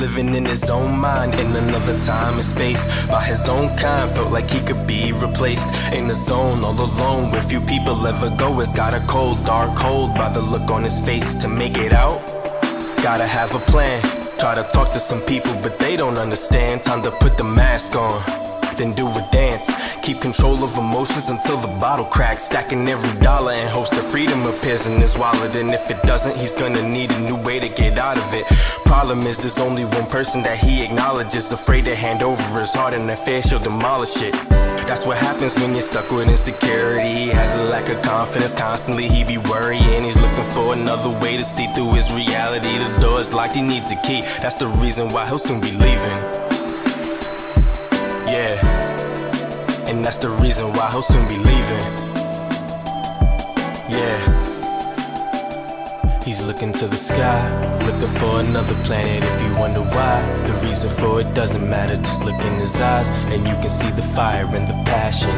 living in his own mind in another time and space. By his own kind, felt like he could be replaced. In the zone, all alone, where few people ever go. Has got a cold, dark hold by the look on his face to make it out. Gotta have a plan. Try to talk to some people, but they don't understand. Time to put the mask on then do a dance. Keep control of emotions until the bottle cracks. Stacking every dollar in hopes that freedom appears in his wallet. And if it doesn't, he's gonna need a new way to get out of it. Problem is, there's only one person that he acknowledges. Afraid to hand over his heart, and fear she'll demolish it. That's what happens when you're stuck with insecurity. He has a lack of confidence, constantly he be worrying. He's looking for another way to see through his reality. The door is locked, he needs a key. That's the reason why he'll soon be leaving. And that's the reason why he'll soon be leaving. Yeah. He's looking to the sky, looking for another planet. If you wonder why, the reason for it doesn't matter. Just look in his eyes, and you can see the fire and the passion.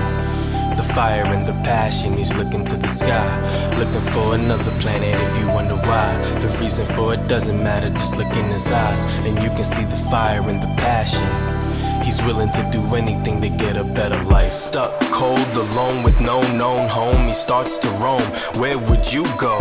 The fire and the passion, he's looking to the sky, looking for another planet. If you wonder why, the reason for it doesn't matter. Just look in his eyes, and you can see the fire and the passion. He's willing to do anything to get a better life. Stuck cold, alone with no known home. He starts to roam. Where would you go?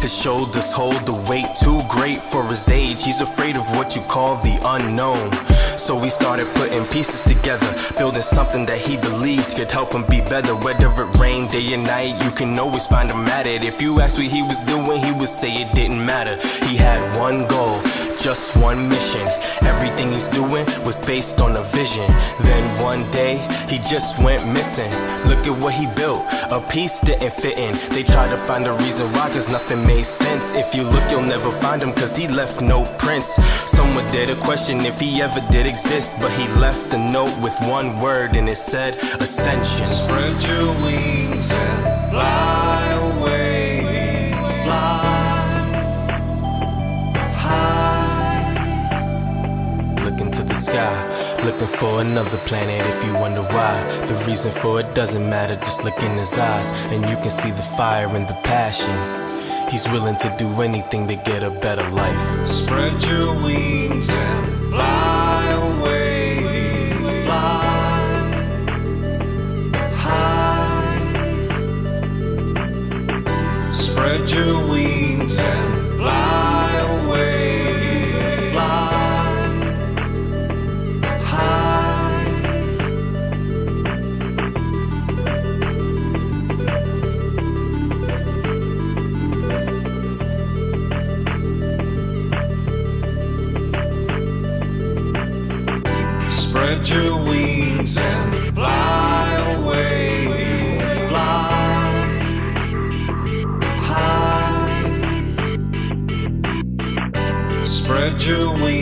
His shoulders hold the weight too great for his age. He's afraid of what you call the unknown. So we started putting pieces together, building something that he believed could help him be better. Whether it rained day and night, you can always find him at it. If you asked what he was doing, he would say it didn't matter. He had one goal just one mission. Everything he's doing was based on a vision. Then one day, he just went missing. Look at what he built, a piece didn't fit in. They tried to find a reason why, cause nothing made sense. If you look, you'll never find him, cause he left no prints. Someone did a question if he ever did exist, but he left a note with one word, and it said ascension. Spread your wings and fly sky, looking for another planet if you wonder why. The reason for it doesn't matter, just look in his eyes, and you can see the fire and the passion. He's willing to do anything to get a better life. Spread your wings and fly Spread your wings and fly away. Fly high. Spread your wings.